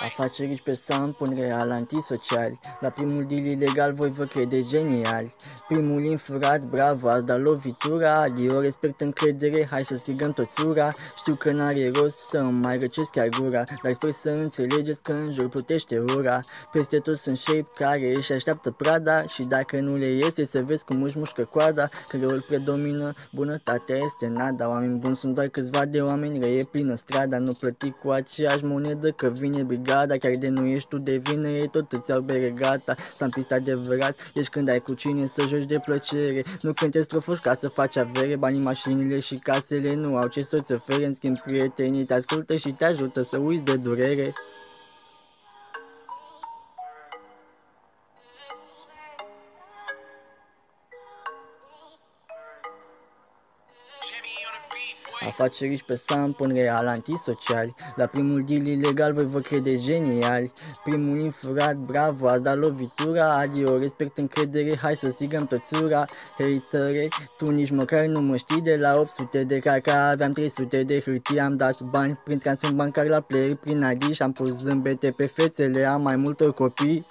Afaceri pe sam pun real antisociali La primul deal ilegal voi vă crede geniali Primul infurat, bravo, ați dat lovitura. Adio, respect încredere, hai să strigăm toți ura. Știu că n-are rost să mai răcesc chiar gura Dar sper să înțelegeți că în jur plutește ura. Peste tot sunt shape care își așteaptă prada Și dacă nu le iese să vezi cum își mușcă coada. Că răul predomină, bunătatea este nada. Oameni buni sunt doar câțiva de oameni răie plină strada. Nu plăti cu aceeași monedă că vine brigada. Gada Chiar de nu ești tu de vină, ei tot îți iau bere gata S-am pista adevărat, ești când ai cu cine să joci de plăcere. Nu cântești strofoși ca să faci avere Banii, mașinile și casele nu au ce să-ți ofere. În schimb prietenii te ascultă și te ajută să uiți de durere Afaceri pe sam pun real antisociali. La primul deal ilegal voi vă crede geniali. Primul infurat, bravo, ați dat lovitura. Adio, respect încredere, hai să strigăm toți ura Hatere, tu nici măcar nu mă știi. De la 800 de caca aveam 300 de hârtii. Am dat bani prin transfer bancar la player Prin ID și am pus zâmbete pe fețele. Am mai multor copii